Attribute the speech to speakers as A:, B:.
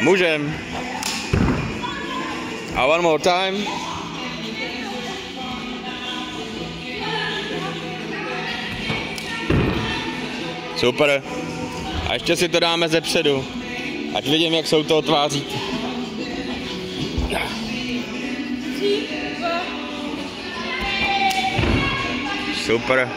A: Můžem. A one more time. Super. A ještě si to dáme ze předu. Ať vidím, jak jsou to otváří. Super.